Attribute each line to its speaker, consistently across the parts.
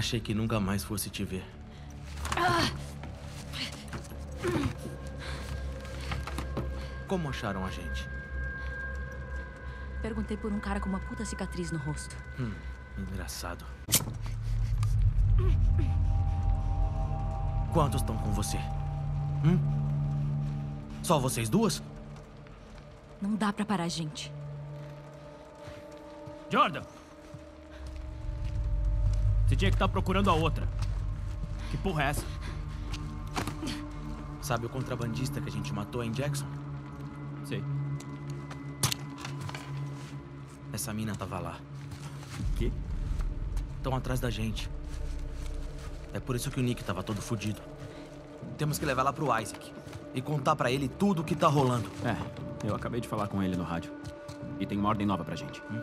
Speaker 1: Achei que nunca mais fosse te ver. Como acharam a gente?
Speaker 2: Perguntei por um cara com uma puta cicatriz no rosto.
Speaker 1: Hum, engraçado. Quantos estão com você? Hum? Só vocês duas?
Speaker 2: Não dá pra parar a gente.
Speaker 3: Jordan! Você tinha que estar procurando a outra. Que porra é essa?
Speaker 1: Sabe o contrabandista que a gente matou em Jackson?
Speaker 3: Sei.
Speaker 1: Essa mina tava lá.
Speaker 3: Que?
Speaker 1: Estão atrás da gente. É por isso que o Nick tava todo fudido. Temos que levar lá pro Isaac. E contar pra ele tudo o que tá rolando.
Speaker 3: É, eu acabei de falar com ele no rádio. E tem uma ordem nova pra gente. Hum?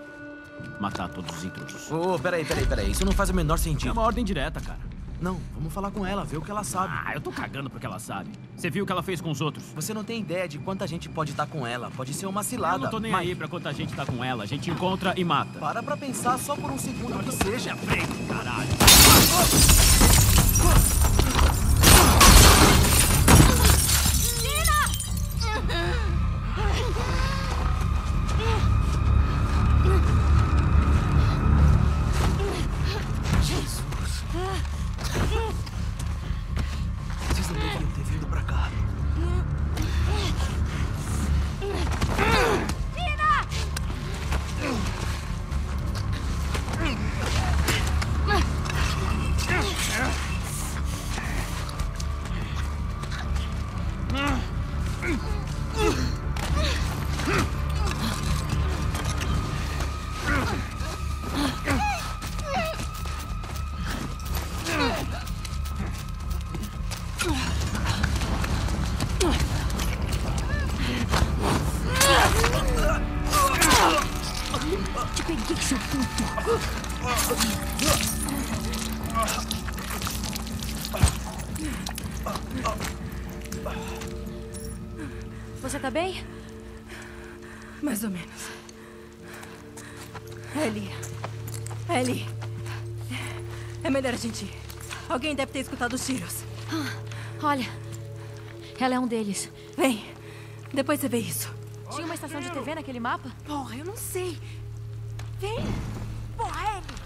Speaker 3: Matar todos os intrusos.
Speaker 1: Ô, oh, peraí, peraí, peraí. Isso não faz o menor sentido.
Speaker 3: É uma ordem direta, cara.
Speaker 1: Não, vamos falar com ela, ver o que ela sabe.
Speaker 3: Ah, eu tô cagando pro que ela sabe. Você viu o que ela fez com os outros?
Speaker 1: Você não tem ideia de quanta gente pode estar com ela. Pode ser uma cilada.
Speaker 3: Eu não tô nem mas... aí pra quanta gente tá com ela. A gente encontra e mata.
Speaker 1: Para pra pensar só por um segundo que seja.
Speaker 3: Frente, caralho.
Speaker 2: Você tá bem?
Speaker 4: Mais ou menos. Ellie. Ellie. É melhor a gente ir. Alguém deve ter escutado os tiros.
Speaker 2: Olha. Ela é um deles.
Speaker 4: Vem. Depois você vê isso.
Speaker 2: Tinha uma estação de TV naquele mapa?
Speaker 4: Porra, eu não sei. Ellie.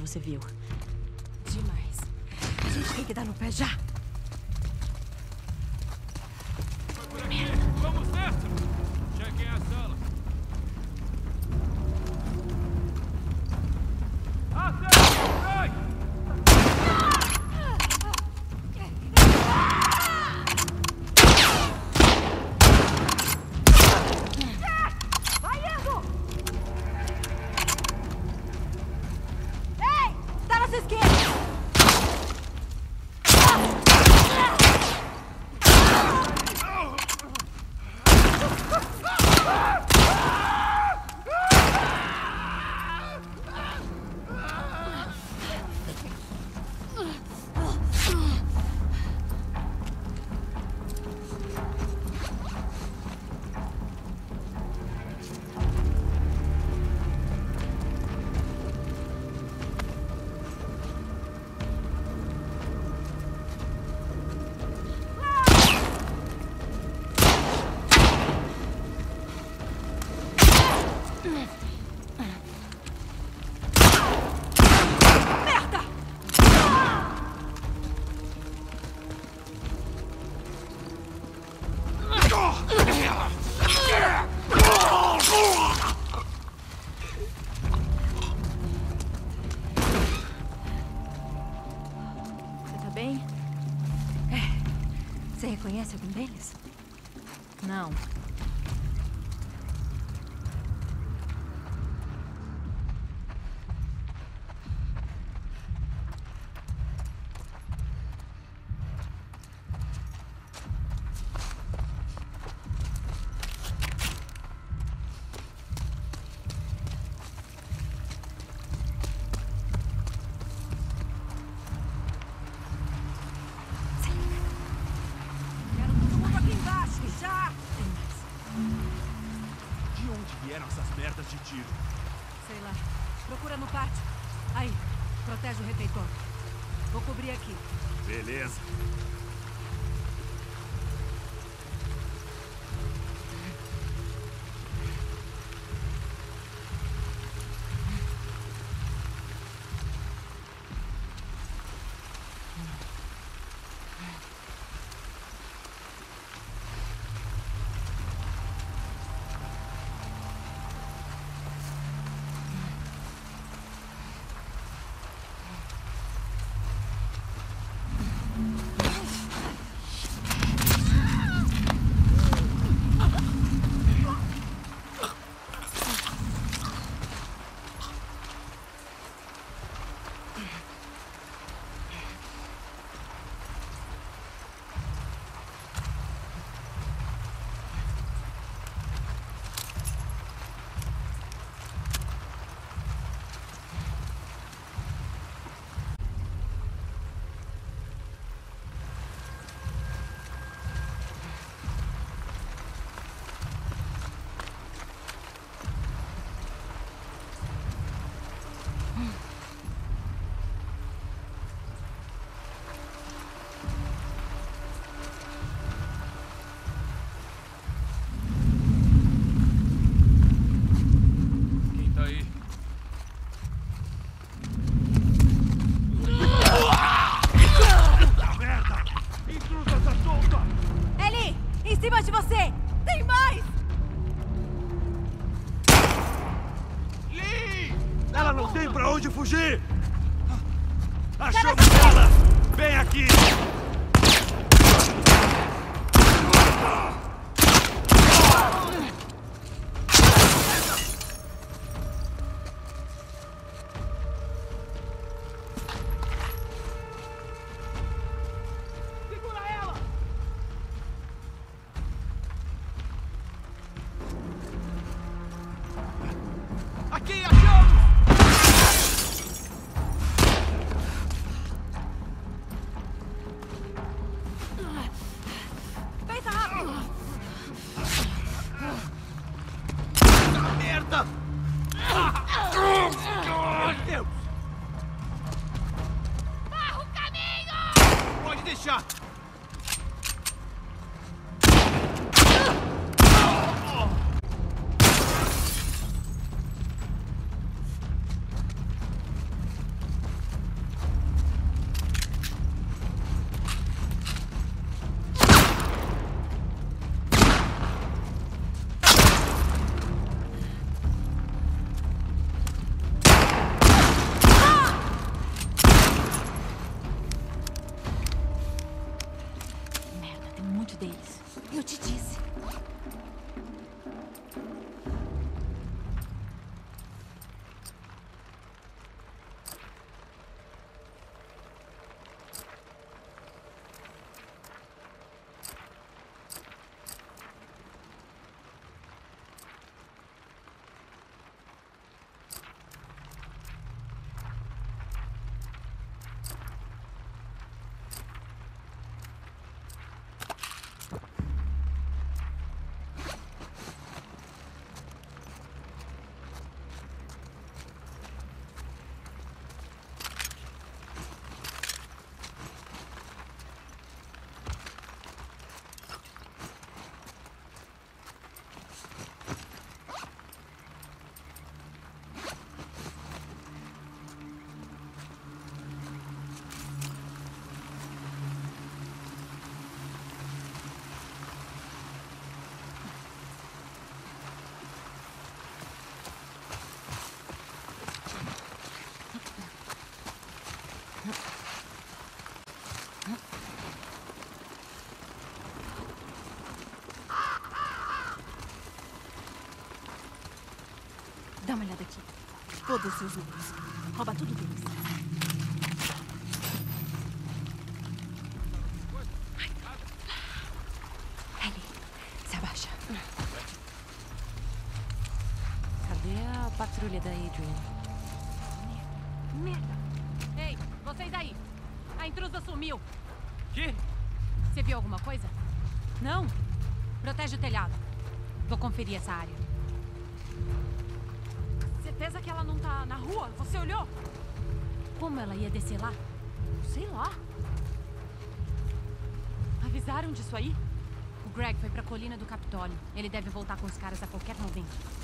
Speaker 2: Você viu?
Speaker 4: Demais. A gente tem que dar no pé já.
Speaker 5: down. Essas merdas de tiro.
Speaker 4: Sei lá. Procura no pátio. Aí, protege o refeitório. Vou cobrir aqui.
Speaker 5: Beleza.
Speaker 4: Uma olhada aqui. Todos os seus lucros. Rouba tudo deles. Ellie, se abaixa.
Speaker 2: Cadê a patrulha da Adrian?
Speaker 4: Merda.
Speaker 6: Ei, vocês aí! A intrusa sumiu!
Speaker 1: Que?
Speaker 6: Você viu alguma coisa? Não? Protege o telhado. Vou conferir essa área. Certeza que ela não tá na rua? Você olhou? Como ela ia descer lá? Sei lá. Avisaram disso aí? O Greg foi pra colina do Capitólio. Ele deve voltar com os caras a qualquer momento.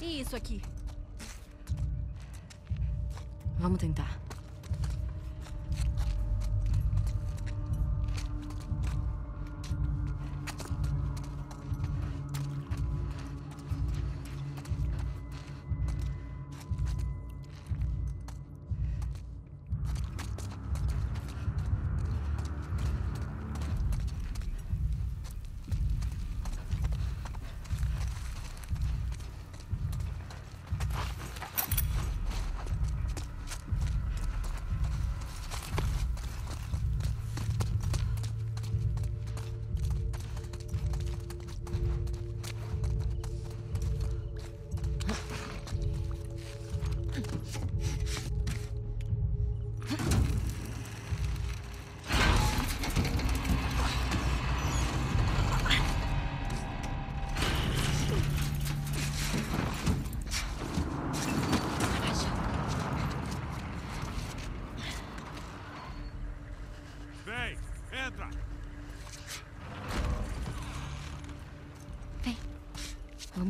Speaker 4: E isso aqui?
Speaker 2: Vamos tentar.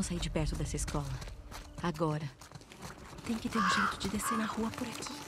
Speaker 2: Sair de perto dessa escola. Agora. Tem que ter um jeito de descer na rua por aqui.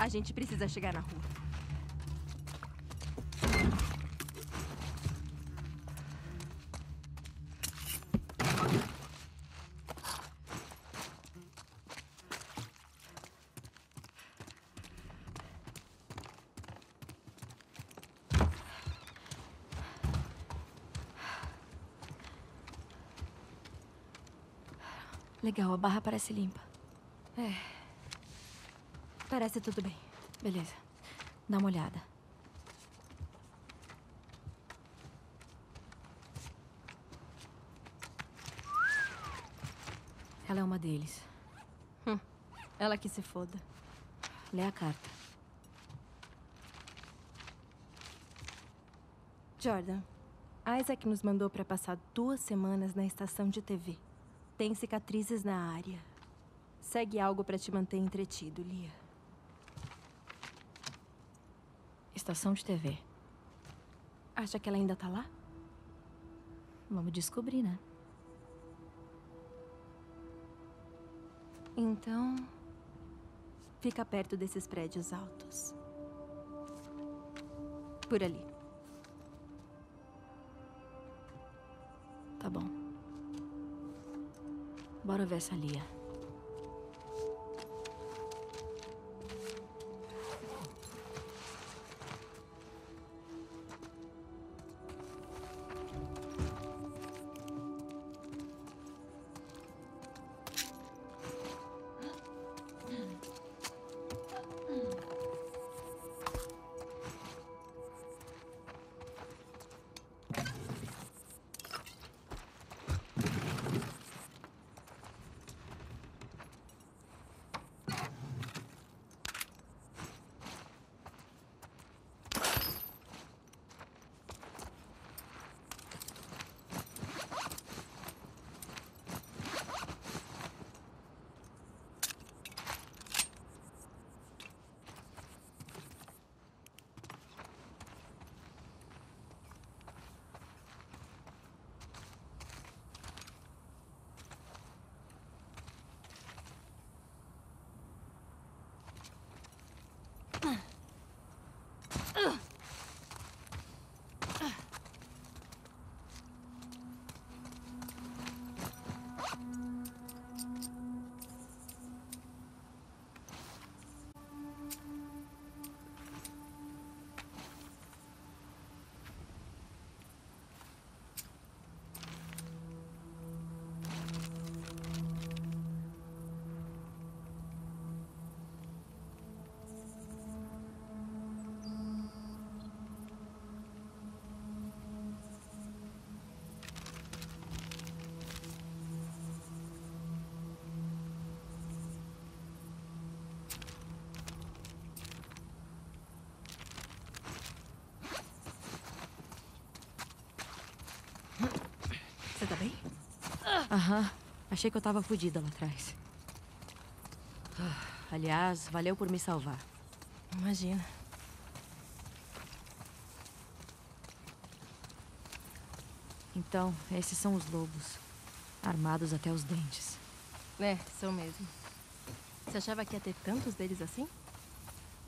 Speaker 4: A gente precisa chegar na rua.
Speaker 2: Legal, a barra parece limpa.
Speaker 4: Parece tudo bem.
Speaker 2: Beleza. Dá uma olhada. Ela é uma deles.
Speaker 4: Ela que se foda.
Speaker 2: Lê a carta.
Speaker 4: Jordan, Isaac nos mandou para passar duas semanas na estação de TV. Tem cicatrizes na área. Segue algo para te manter entretido, Lia.
Speaker 2: Estação de TV.
Speaker 4: Acha que ela ainda tá lá?
Speaker 2: Vamos descobrir, né?
Speaker 4: Então. Fica perto desses prédios altos. Por ali.
Speaker 2: Tá bom. Bora ver essa Lia. Aham. Achei que eu tava fodida lá atrás. Ah, Aliás, valeu por me salvar.
Speaker 4: Imagina.
Speaker 2: Então, esses são os lobos. Armados até os dentes.
Speaker 4: É, são mesmo. Você achava que ia ter tantos deles assim?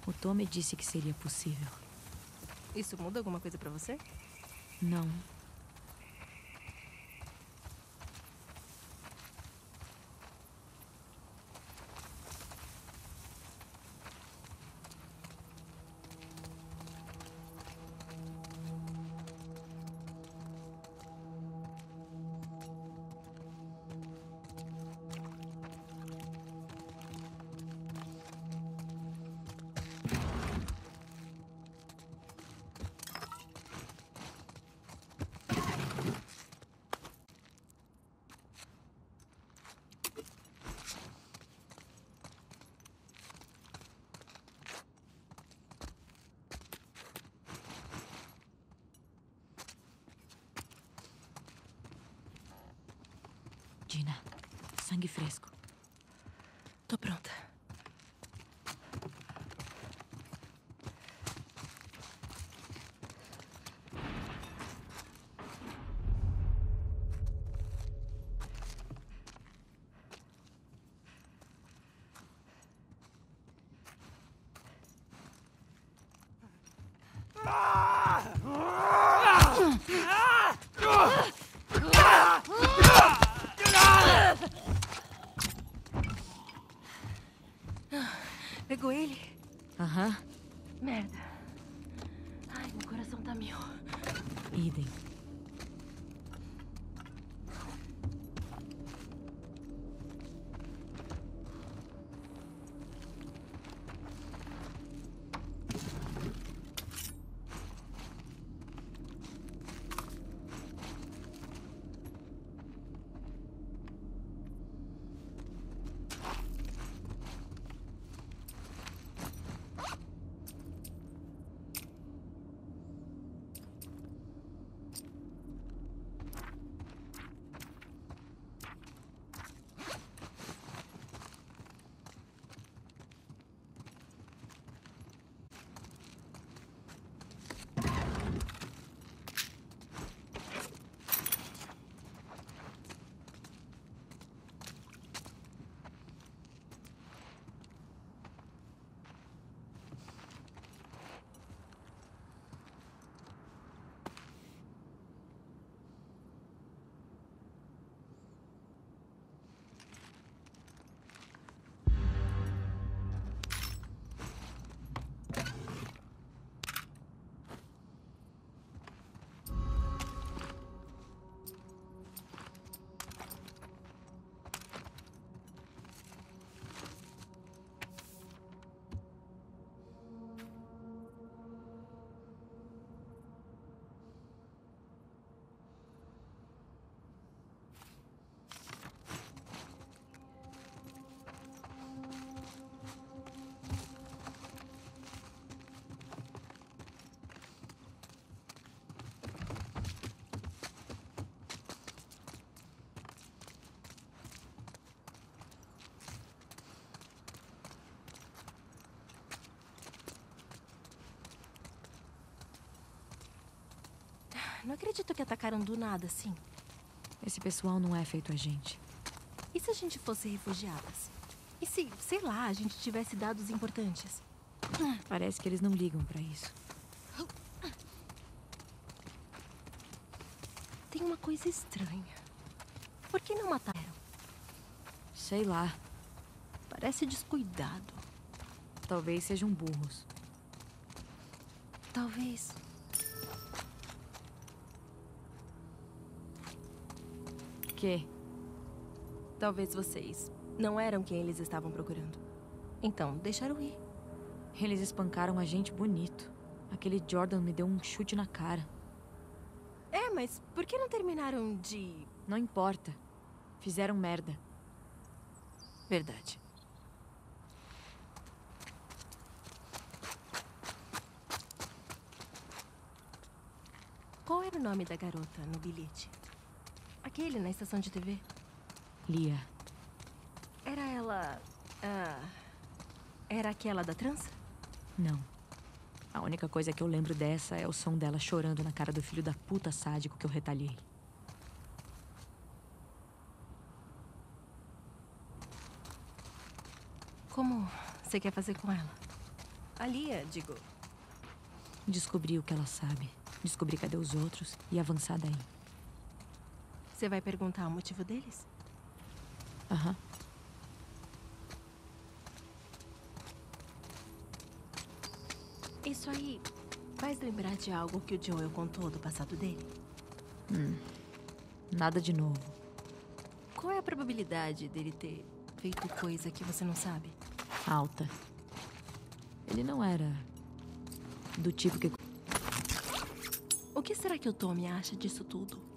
Speaker 2: O Tommy disse que seria possível.
Speaker 4: Isso muda alguma coisa pra você?
Speaker 2: Não. Dina, sangue fresco.
Speaker 4: Não acredito que atacaram do nada, assim.
Speaker 2: Esse pessoal não é feito a gente.
Speaker 4: E se a gente fosse refugiadas? E se, sei lá, a gente tivesse dados importantes?
Speaker 2: Parece que eles não ligam pra isso.
Speaker 4: Tem uma coisa estranha. Por que não mataram?
Speaker 2: Sei lá.
Speaker 4: Parece descuidado.
Speaker 2: Talvez sejam burros.
Speaker 4: Talvez.
Speaker 2: Que?
Speaker 4: Talvez vocês não eram quem eles estavam procurando. Então, deixaram ir.
Speaker 2: Eles espancaram a gente bonito. Aquele Jordan me deu um chute na cara.
Speaker 4: É, mas por que não terminaram de.
Speaker 2: Não importa. Fizeram merda.
Speaker 4: Verdade. Qual era o nome da garota no bilhete? Aquele na estação de TV?
Speaker 2: Lia.
Speaker 4: Era ela. Ah, era aquela da trança?
Speaker 2: Não. A única coisa que eu lembro dessa é o som dela chorando na cara do filho da puta sádico que eu retalhei.
Speaker 4: Como você quer fazer com ela? A Lia, digo.
Speaker 2: Descobri o que ela sabe. Descobri cadê os outros e avançar daí.
Speaker 4: Você vai perguntar o motivo deles?
Speaker 2: Aham.
Speaker 4: Isso aí faz lembrar de algo que o Joel contou do passado dele?
Speaker 2: Nada de novo.
Speaker 4: Qual é a probabilidade dele ter feito coisa que você não sabe?
Speaker 2: Alta. Ele não era do tipo que.
Speaker 4: O que será que o Tommy acha disso tudo?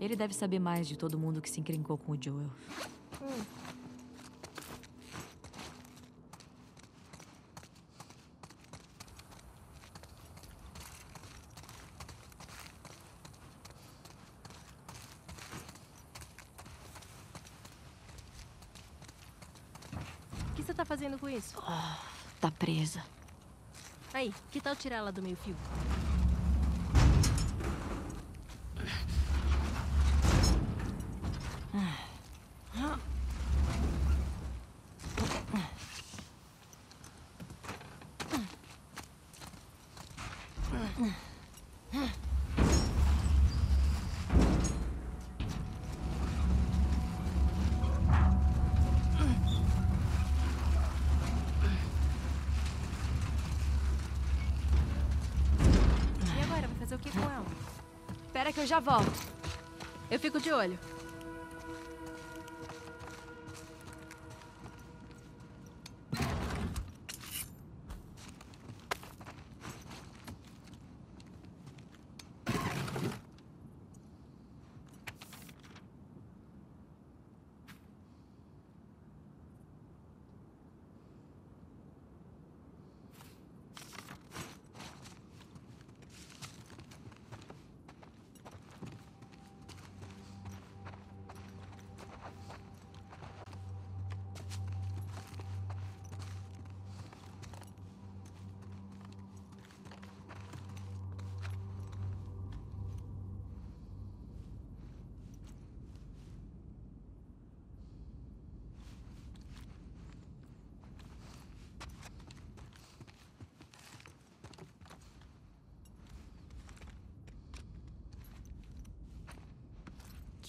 Speaker 2: Ele deve saber mais de todo mundo que se encrencou com o Joel.
Speaker 4: O que você tá fazendo com isso?
Speaker 2: Tá presa.
Speaker 4: Aí, que tal tirar ela do meio fio? O que com ela?
Speaker 2: Espera que eu já volto. Eu fico de olho.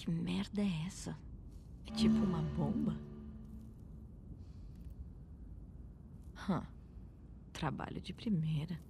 Speaker 2: Que merda é essa? É tipo uma bomba? Hã. Trabalho de primeira.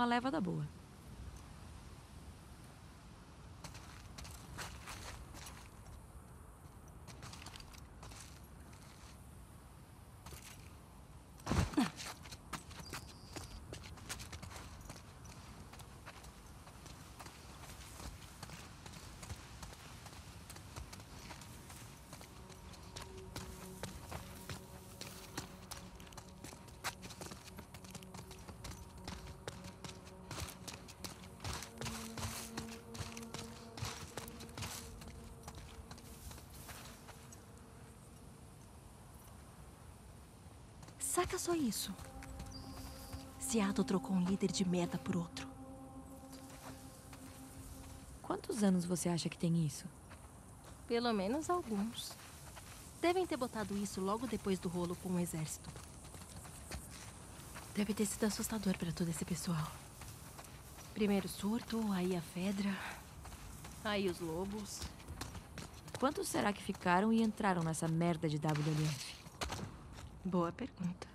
Speaker 2: Uma leva da boa.
Speaker 4: Saca só isso. Seattle trocou um líder de merda por outro.
Speaker 2: Quantos anos você acha que tem isso?
Speaker 4: Pelo menos alguns. Devem ter botado isso logo depois do rolo com o exército. Deve ter sido assustador para todo esse pessoal. Primeiro surto, aí a Fedra, aí os lobos.
Speaker 2: Quantos será que ficaram e entraram nessa merda de WLF?
Speaker 4: Boa pergunta.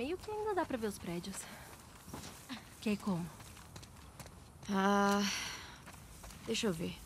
Speaker 4: Meio que ainda dá pra ver os prédios. Como?
Speaker 5: Ah. Deixa eu ver.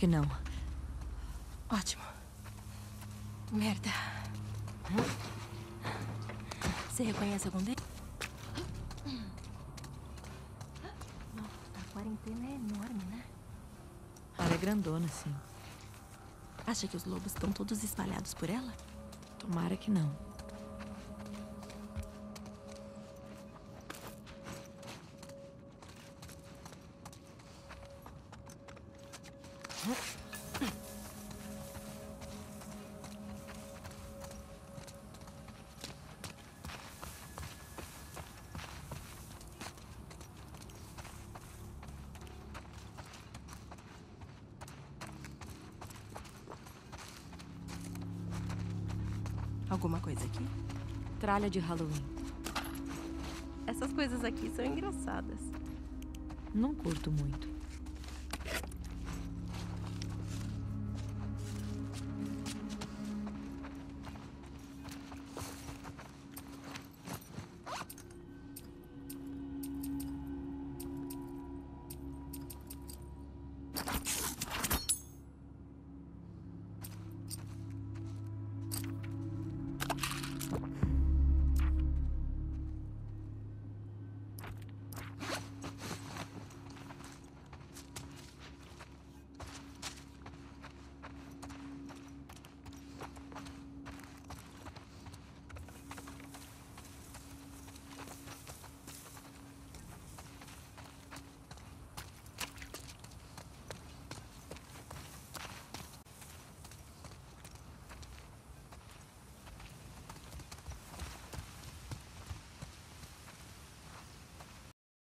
Speaker 5: Que não.
Speaker 4: Ótimo. Merda. Você reconhece algum deles? Nossa, a quarentena é enorme, né?
Speaker 5: Ela é grandona, sim.
Speaker 4: Acha que os lobos estão todos espalhados por ela?
Speaker 5: Tomara que não.
Speaker 4: Alguma coisa aqui?
Speaker 5: Tralha de Halloween.
Speaker 4: Essas coisas aqui são engraçadas.
Speaker 5: Não curto muito.